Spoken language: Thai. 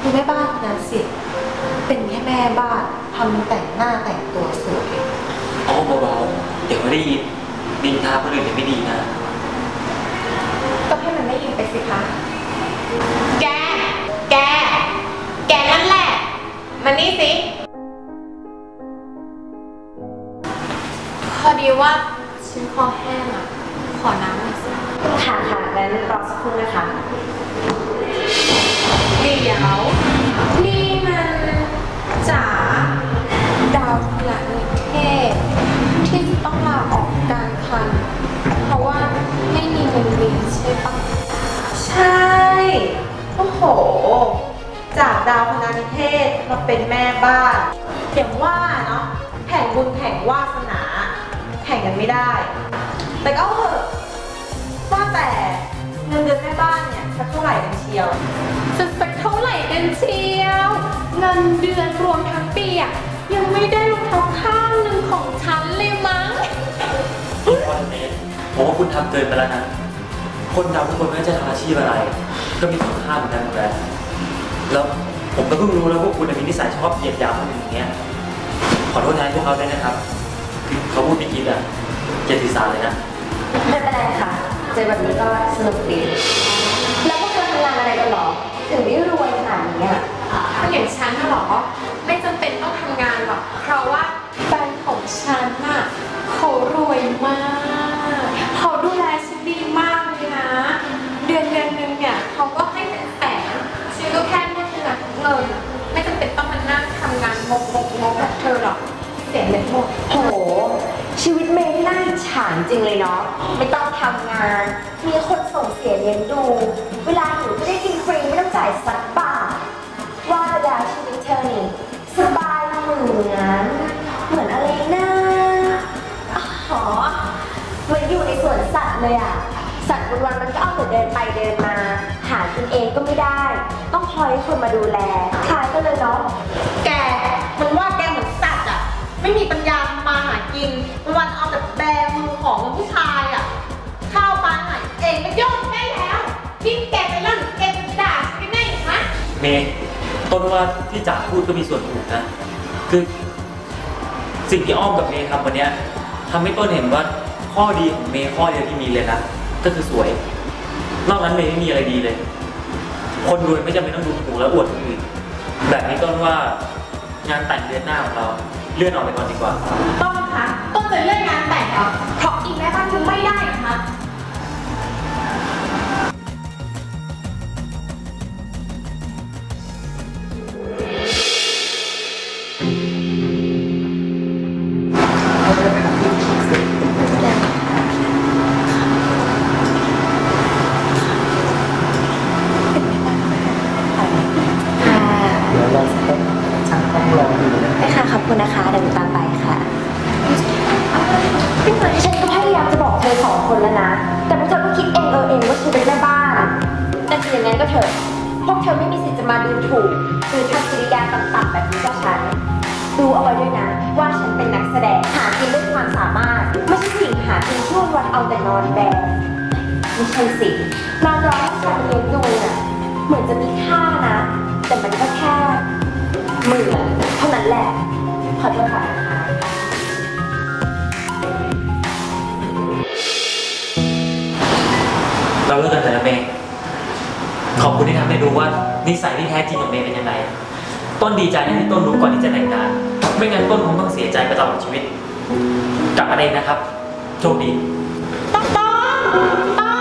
คือแม่บ้านคนนั้นสิ เป็นแค่แม่บ้านทำแต่งหน้าแต่งตัวสวยอ๋อเบาๆเดี๋ยวไม่ได้ยินนินทาคนอื่นจะไม่ดีนะ ก็ให้มันได้ยินไปสิคะ แก แก แกนั่นแหละ มานี่สิ พอดีว่าฉันคอแห้งอะ ขอน้ำหน่อยสิค่ะค่ะงั้น โอ้โห จากดาวพนานิเทศมาเป็นแม่บ้านอย่างว่าเนาะแข่งบุญแข่งวาสนา แข่งกันไม่ได้ แต่ก็เอาเถอะว่าแต่เงินเดือนแม่บ้านเนี่ยสักเท่าไหร่กันเชียวจะสักเท่าไหร่กันเชียว เงินเดือนรวมทั้งปีอะยังไม่ได้รองเท้าข้างหนึ่งของฉันเลยมั้งคุณพอเมนผมว่าคุณทำเกินไปแล้วนะ คนเราทุกคนไม่ว่าจะทำอาชีพอะไร ก็มีคุณค่าเหมือนกันหมดแล้วแล้วผมก็เพิ่งรู้แล้วว่าคุณมีนิสัยชอบเหยียดหยามคนอื่นอย่างเงี้ย ขอโทษแทนพวกเขาด้วยนะครับคือเขาพูดไม่คิดอะอย่าถือสาเลยนะไม่เป็นไรค่ะ เจอแบบนี้ก็สนุกดี แล้วพวกเธอทำงานอะไรกันหรอ ถึงได้รวยขนาดนี้อะคนอย่างฉันน่ะเหรอ ไม่ ชีวิตเมย์น่าอิจฉาจริงเลยเนาะไม่ต้องทำงาน มีคนส่งเสียเลี้ยงดู เวลาหิวก็ได้กินฟรีไม่ต้องจ่ายสักบาทว่าแต่แล้วชีวิตเธอนี่สบายเหมือนเหมือนอะไรนะอ๋อเหมือนอยู่ในสวนสัตว์เลยอะสัตว์วันมันก็เอาแต่เดินไปเดินมา หากินเองก็ไม่ได้ ต้องคอยให้คนมาดูแลคล้ายกันเลยเนาะแก เมย์ต้นว่าที่จ๋าพูดก็มีส่วนถูกนะ คือสิ่งที่อ้อมกับเมย์ทำวันนี้ทำให้ต้นเห็นว่าข้อดีของเมย์ข้อเดียวที่มีเลยนะก็คือสวย นอกนั้นเมย์ไม่มีอะไรดีเลย คนรวยไม่จำเป็นต้องดูถูกและอวดคนอื่นแบบนี้ต้นว่างานแต่งเดือนหน้าของเราเลื่อนออกไปก่อนดีกว่า ต้นคะต้นจะเลื่อนงานแต่งเหรอเพราะอีกแม่บ้านคือไม่ได้นะคะ ดูถูกหรือทำกิริยาต่ำๆแบบนี้กับฉัน ดูเอาไว้ด้วยนะ ว่าฉันเป็นนักแสดงหากินด้วยความสามารถ ไม่ใช่ผู้หญิงหากินช่วงวันเอาแต่นอนแบบไม่ใช่สินอนร้องให้ฉันเลี้ยงดูน่ะเหมือนจะมีค่านะ แต่มันก็แค่เหมือนเท่านั้นแหละ ขอโทษค่ะนะคะเราเลิกกันเถอะนะเมย์ขอบคุณที่ทำให้รู้ว่า นิสัยที่แท้จริงของเมย์เป็นยังไงต้นดีใจที่ต้นรู้ก่อนที่จะแต่งงาน ไม่งั้นต้นคงต้องเสียใจไปตลอดชีวิต กลับมาเองนะครับ โชคดี ต้องต้อง